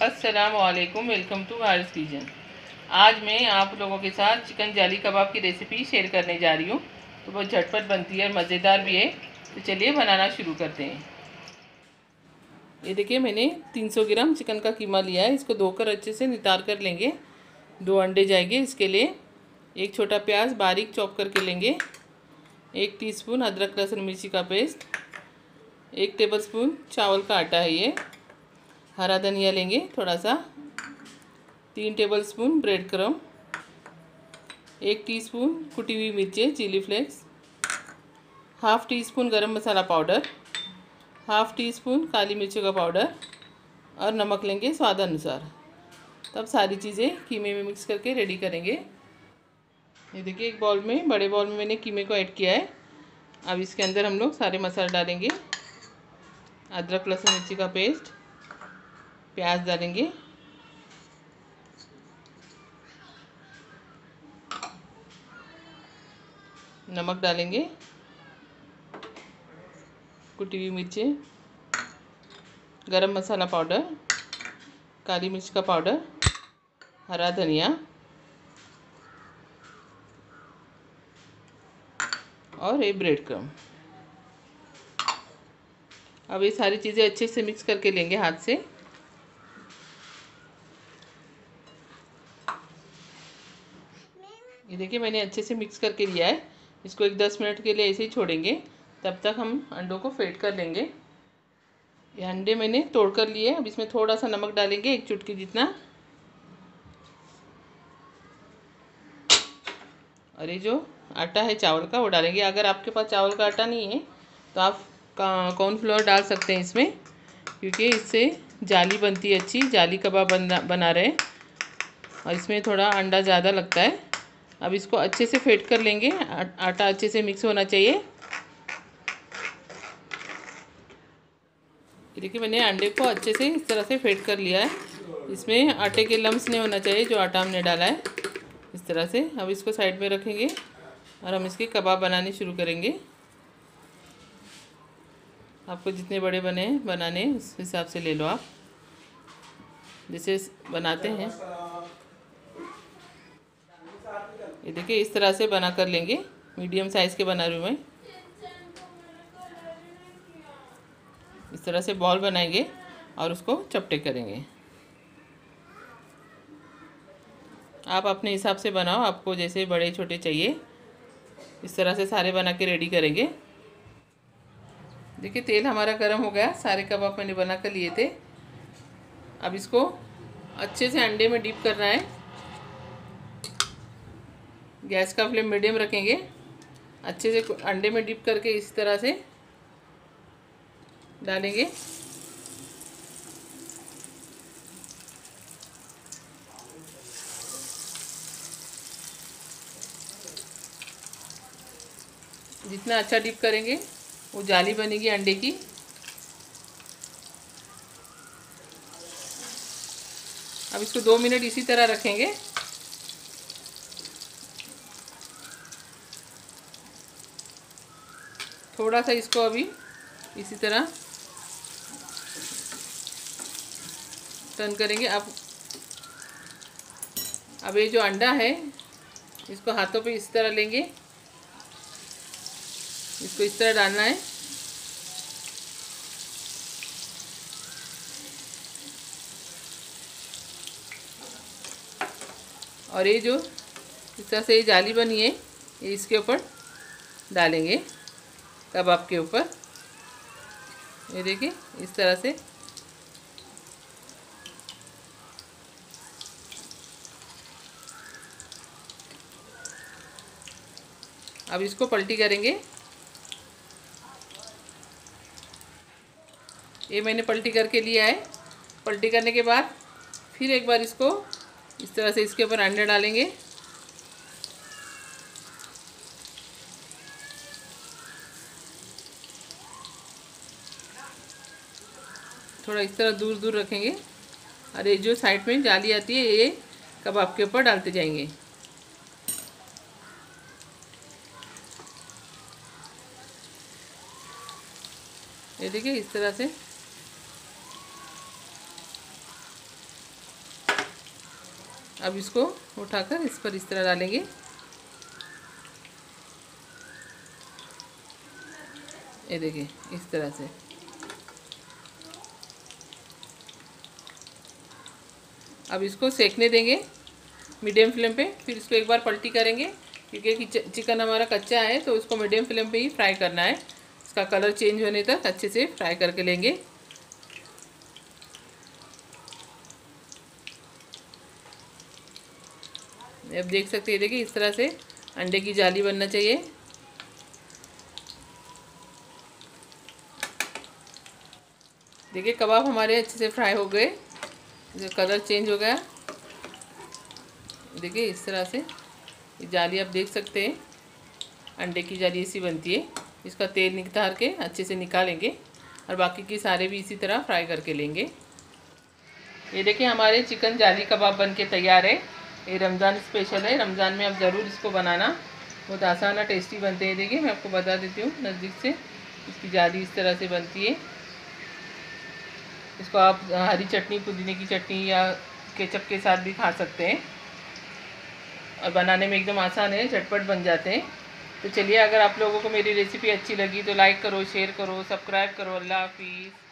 असलकुम welcome to Haris kitchen आज मैं आप लोगों के साथ चिकन जाली कबाब की रेसिपी शेयर करने जा रही हूँ। तो बहुत झटपट बनती है और मज़ेदार भी है। तो चलिए बनाना शुरू करते हैं। ये देखिए, मैंने 300 ग्राम चिकन का कीमा लिया है। इसको धोकर अच्छे से नितार कर लेंगे। दो अंडे जाएँगे इसके लिए। एक छोटा प्याज बारीक चॉप करके लेंगे। एक टीस्पून अदरक लहसुन मिर्ची का पेस्ट एक टेबलस्पून चावल का आटा है ये। हरा धनिया लेंगे थोड़ा सा। तीन टेबलस्पून ब्रेड क्रम एक टीस्पून कुटी हुई मिर्चें chilli flakes half teaspoon garam masala powder half teaspoon काली मिर्चों का पाउडर और नमक लेंगे स्वाद अनुसार। तब सारी चीज़ें कीमे में मिक्स करके रेडी करेंगे। ये देखिए, एक बॉल में, बड़े बॉल में मैंने कीमे को ऐड किया है। अब इसके अंदर हम लोग सारे मसाले डालेंगे। अदरक, लहसुन, मिर्ची का पेस्ट प्याज डालेंगे। नमक डालेंगे। कुटी हुई मिर्चें। गरम मसाला पाउडर। काली मिर्च का पाउडर। हरा धनिया। और ये ब्रेड क्रम। अब ये सारी चीज़ें अच्छे से मिक्स करके लेंगे हाथ से। ये देखिए, मैंने अच्छे से मिक्स करके लिया है। इसको एक दस मिनट के लिए ऐसे ही छोड़ेंगे। तब तक हम अंडों को फेट कर लेंगे। ये अंडे मैंने तोड़ कर लिए अब इसमें थोड़ा सा नमक डालेंगे, एक चुटकी जितना। और ये जो आटा है चावल का, वो डालेंगे। अगर आपके पास चावल का आटा नहीं है तो आप कॉर्नफ्लोर डाल सकते हैं इसमें। क्योंकि इससे जाली बनती है अच्छी। जाली कबाब बना बना रहे और इसमें थोड़ा अंडा ज़्यादा लगता है। अब इसको अच्छे से फेट कर लेंगे। आटा अच्छे से मिक्स होना चाहिए। देखिए, मैंने अंडे को अच्छे से इस तरह से फेट कर लिया है। इसमें आटे के लम्स नहीं होना चाहिए, जो आटा हमने डाला है। इस तरह से। अब इसको साइड में रखेंगे और हम इसके कबाब बनाने शुरू करेंगे। आपको जितने बड़े बने बनाने उस हिसाब से ले लो आप। जैसे बनाते हैं। ये देखिए, इस तरह से बना कर लेंगे। मीडियम साइज़ के बना रही हूँ मैं। इस तरह से बॉल बनाएँगे और उसको चपटे करेंगे। आप अपने हिसाब से बनाओ, आपको जैसे बड़े छोटे चाहिए, इस तरह से सारे बना के रेडी करेंगे। देखिए, तेल हमारा गर्म हो गया, सारे कबाब मैंने बना कर लिए थे। अब इसको अच्छे से अंडे में डीप करना है। गैस का फ्लेम मीडियम रखेंगे। अच्छे से अंडे में डिप करके इस तरह से डालेंगे। जितना अच्छा डिप करेंगे, वो जाली बनेगी अंडे की। अब इसको दो मिनट इसी तरह रखेंगे। थोड़ा सा इसको अभी इसी तरह टर्न करेंगे। अब अब ये जो अंडा है, इसको हाथों पे इस तरह लेंगे। इसको इस तरह डालना है। और ये जो इस तरह से ये जाली बनी है, ये इसके ऊपर डालेंगे। कबाब के ऊपर। ये देखिए, इस तरह से। अब इसको पलटी करेंगे। ये मैंने पलटी करके लिया है। पलटी करने के बाद फिर एक बार इसको इस तरह से इसके ऊपर अंडे डालेंगे। थोड़ा इस तरह दूर दूर रखेंगे। और ये जो साइड में जाली आती है, ये कबाब के ऊपर डालते जाएँगे। ये देखिए, इस तरह से। अब इसको उठाकर इस पर इस तरह डालेंगे। ये देखिए, इस तरह से। अब इसको सेकने देंगे मीडियम फ्लेम पे, फिर इसको एक बार पलटी करेंगे, क्योंकि चिकन हमारा कच्चा है तो उसको मीडियम फ्लेम पे ही फ्राई करना है। इसका कलर चेंज होने तक अच्छे से फ्राई करके लेंगे। अब देख सकते हैं, देखिए, इस तरह से अंडे की जाली बनना चाहिए। देखिए, कबाब हमारे अच्छे से फ्राई हो गए। कलर चेंज हो गया। देखिए, इस तरह से जाली आप देख सकते हैं। अंडे की जाली ऐसी बनती है। इसका तेल निकाल के अच्छे से निकालेंगे और बाकी के सारे भी इसी तरह फ्राई करके लेंगे। ये देखिए, हमारे चिकन जाली कबाब बन के तैयार है। ये रमज़ान स्पेशल है। रमज़ान में आप ज़रूर इसको बनाना। बहुत आसान और टेस्टी बनते हैं। देखिए, मैं आपको बता देती हूँ नज़दीक से। इसकी जाली इस तरह से बनती है। इसको आप हरी चटनी, पुदीने की चटनी या केचप के साथ भी खा सकते हैं। और बनाने में एकदम आसान है, झटपट बन जाते हैं। तो चलिए, अगर आप लोगों को मेरी रेसिपी अच्छी लगी तो लाइक करो शेयर करो सब्सक्राइब करो। अल्लाह हाफिज़।